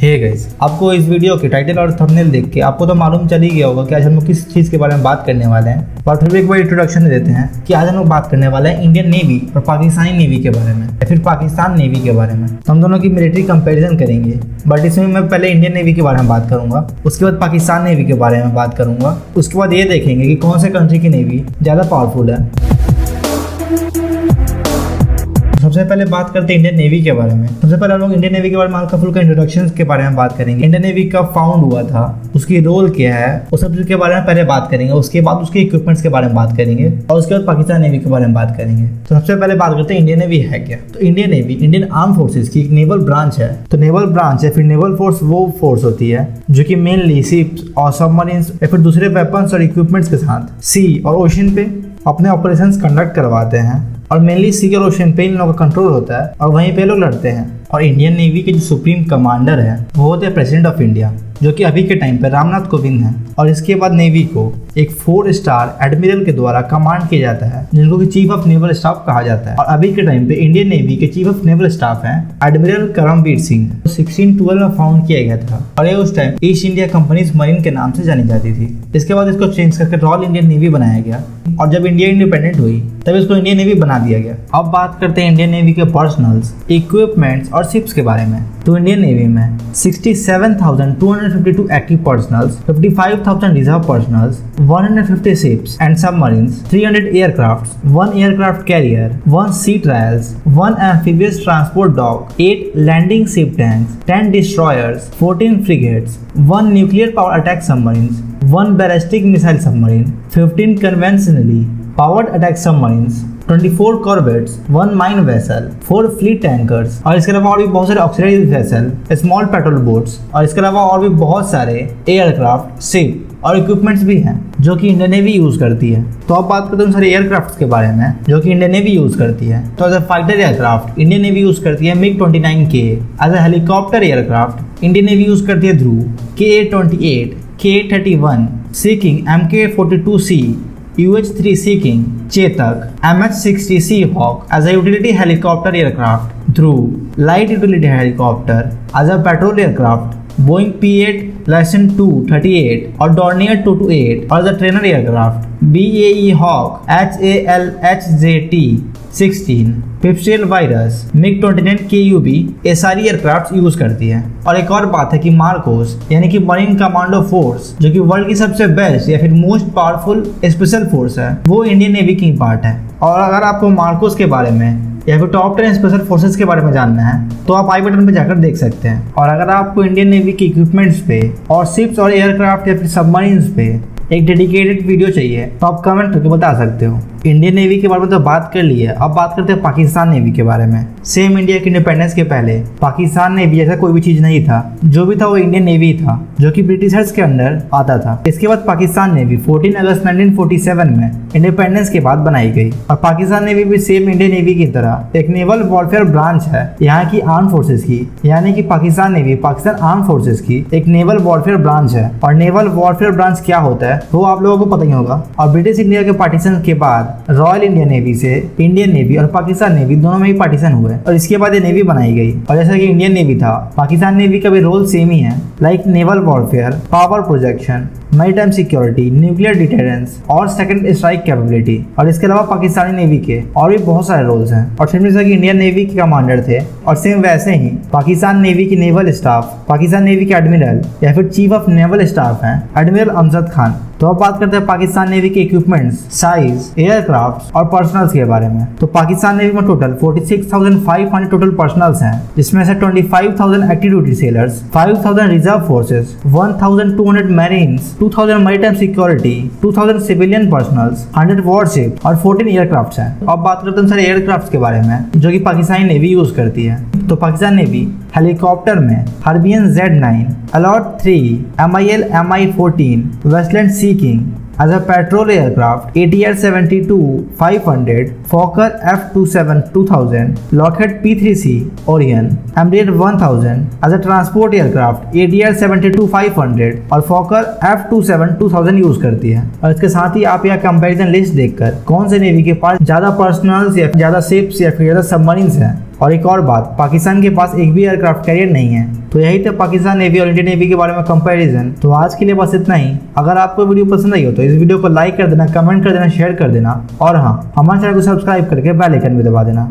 Hey guys आपको इस video के टाइटल और थंबनेल देख के आपको तो मालूम चल ही गया होगा कि आज हम लोग किस चीज़ के बारे में बात करने वाले हैं। पर फिर भी एक बार इंट्रोडक्शन देते हैं कि आज हम लोग बात करने वाले हैं इंडियन नेवी और पाकिस्तानी नेवी के बारे में, या फिर पाकिस्तान नेवी के बारे में। तो हम दोनों की मिलिट्री कंपेरिजन करेंगे बट इसमें मैं पहले इंडियन नेवी के बारे में बात करूँगा, उसके बाद पाकिस्तान नेवी के बारे में बात करूँगा, उसके बाद ये देखेंगे कि कौन से कंट्री की नेवी ज़्यादा पावरफुल है। सबसे पहले बात करते हैं इंडियन नेवी के बारे में। सबसे पहले हम लोग इंडियन नेवी के बारे में हल्का फुल्का इंट्रोडक्शन के बारे में बात करेंगे। इंडियन नेवी कब फाउंड हुआ था, उसकी रोल क्या है, उस सब के बारे में पहले बात करेंगे, उसके बाद उसके इक्विपमेंट्स के बारे में बात करेंगे और उसके बाद पाकिस्तान नेवी के बारे में बात करेंगे। तो सबसे पहले बात करते हैं इंडियन नेवी है क्या? तो Indian navy Indian arm forces की एक नेवल ब्रांच है। तो नेवल ब्रांच है, फिर नेवल फोर्स वो फोर्स होती है, जो कि मेनली शिप्स और सबमरीन्स या फिर दूसरे वेपन्स और इक्विपमेंट्स के साथ सी और ओशन पे अपने ऑपरेशंस कंडक्ट करवाते हैं। और मेनली सी और ओशन पे इन लोगों का कंट्रोल होता है और वहीं पे लोग लड़ते हैं। और इंडियन नेवी के जो सुप्रीम कमांडर है, वो होते हैं प्रेसिडेंट ऑफ़ इंडिया जो कि अभी के टाइम पर रामनाथ कोविंद हैं और इसके बाद नेवी को एक फोर स्टार एडमिरल के द्वारा कमांड किया जाता है, जिनको कि चीफ ऑफ़ नेवल स्टाफ कहा जाता है। और अभी के टाइम पे इंडियन नेवी के चीफ ऑफ़ नेवल स्टाफ हैं admiral Karamvir Singh. Sixteen twelve में फाउंड किया गया था और ये उस time East India company's marine के नाम से जानी जाती थी। इसके बाद इसको चेंज करके रॉयल इंडियन नेवी बनाया गया और जब इंडिया इंडिपेंडेंट हुई, तब इसको इंडियन नेवी बना दिया गया। अब बात करते हैं इंडियन नेवी के पर्सनल्स, इक्विपमेंट्स और शिप्स के बारे में। तो इंडियन नेवी में 152 active personnel, 55,000 reserve personnel, 150 ships and submarines, 300 aircrafts, 1 aircraft carrier, 1 sea trials, 1 amphibious transport dock, 8 landing ship tanks, 10 destroyers, 14 frigates, 1 nuclear power attack submarines, 1 ballistic missile submarine, 15 conventionally powered attack submarines, 24 corvettes, one mine vessel, four fleet tankers और इसके अलावा और भी बहुत सारे auxiliary vessel small patrol boats और इसके अलावा और भी बहुत सारे एयरक्राफ्ट शिप और इक्विपमेंट्स भी हैं जो कि इंडियन नेवी यूज़ करती है। तो अब बात करते हैं सारे एयरक्राफ्ट के बारे में जो कि इंडियन नेवी यूज़ करती है। तो as a fighter aircraft Indian navy use करती है मिग 29 के as a helicopter aircraft Indian navy use करती है Dhruv K A twenty eight K A thirty one sea king M K forty two C UH-3 Seeking, Chetak, MH-60 Seahawk as a utility helicopter aircraft, Dhruv, light utility helicopter as a patrol aircraft, Boeing P-8 Lesson 238 और Dornier 228 और the trainer aircraft, BAE Hawk HALHJT 16 पिप्सेल वायरस MiG 29 K U B ये सारी aircraft use करती है। और एक और बात है कि मार्कोस, यानी कि मरीन कमांडो फोर्स जो कि वर्ल्ड की सबसे बेस्ट या फिर मोस्ट पावरफुल स्पेशल फोर्स है, वो इंडियन नेवी की पार्ट है। और अगर आपको मार्कोस के बारे में या फिर टॉप टेन स्पेशल फोर्सेस के बारे में जानना है तो आप आई बटन पर जाकर देख सकते हैं। और अगर आपको इंडियन नेवी के इक्विपमेंट्स पे और शिप्स और एयरक्राफ्ट या फिर सबमरीन्स पे एक डेडिकेटेड वीडियो चाहिए तो आप कमेंट करके बता सकते हो। इंडियन नेवी के बारे में तो बात कर ली है, अब बात करते हैं पाकिस्तान नेवी के बारे में। सेम इंडिया की इंडिपेंडेंस के पहले, पाकिस्तान नेवी जैसा कोई भी चीज़ नहीं था, जो भी था वो इंडियन नेवी था, जो कि ब्रिटिशर्स के अंडर आता था। इसके बाद पाकिस्तान नेवी 14 अगस्त 1947 में इंडिपेंडेंस के बाद बनाई गई। और पाकिस्तान नेवी भी सेम इंडियन नेवी की तरह एक नेवल वॉरफेयर ब्रांच है, यहाँ की आर्म फोर्सेज की। यानी कि Pakistan navy Pakistan arm forces की एक नेवल वॉरफेयर ब्रांच है। और नेवल वॉरफेयर ब्रांच क्या होता है, वो आप लोगों को पता ही होगा। और ब्रिटिश इंडिया के पार्टीशन के बाद रॉयल इंडियन नेवी से इंडियन नेवी और पाकिस्तान नेवी दोनों में ही पार्टीशन हुए। और इसके बाद ये नेवी बनाई गई। और जैसा कि इंडियन नेवी था पाकिस्तान नेवी का भी रोल सेम ही है। Like naval warfare power projection maritime security nuclear deterrence और सेकंड स्ट्राइक कैपेबिलिटी और इसके अलावा पाकिस्तानी नेवी के और भी बहुत सारे रोल्स हैं। और सेम जैसा कि इंडियन नेवी के कमांडर थे, और सेम वैसे ही पाकिस्तान नेवी की नेवल स्टाफ पाकिस्तान नेवी के एडमिरल या फिर चीफ ऑफ़ नेवल स्टाफ हैं एडमिरल अमजद खान तो अब बात करते हैं पाकिस्तान नेवी के इक्विपमेंट्स साइज़ एयरक्राफ्ट और पर्सनल्स के बारे में। तो पाकिस्तान नेवी में टोटल 46,500 टोटल पर्सनल्स हैं जिसमें से 25,000 active duty sailors 5,000 reserve forces 1,200 marines 2,000 maritime security 2,000 civilian personnels 100 warship और 14 एयरक्राफ्ट हैं। अब बात करते हैं सर एयरक्राफ्ट के बारे में जो कि पाकिस्तानी नेवी यूज़ करती है। तो पाकिस्तान नेवी हेलीकॉप्टर में Harbin Z nine Alouette three M I L M I fourteen Westland sea king as a patrol aircraft ATR 72 500 Fokker F27 2000 Lockheed P3C Orion Embraer 1000 as a transport aircraft ATR 72 500 और Fokker F27 2000 use करती है और इसके साथ ही आप यहाँ comparison list देखकर कौन से नेवी के पास ज़्यादा पर्सनल्स या ज़्यादा शिप्स या फिर ज़्यादा सबमरीन्स हैं और एक और बात, पाकिस्तान के पास एक भी एयरक्राफ्ट कैरियर नहीं है। तो यही था पाकिस्तान नेवी और इंडियन नेवी के बारे में कंपैरिजन तो आज के लिए बस इतना ही। अगर आपको वीडियो पसंद आई हो तो इस वीडियो को लाइक कर देना कमेंट कर देना शेयर कर देना। और हाँ हमारे चैनल को सब्सक्राइब करके बेल आइकन भी दबा देना।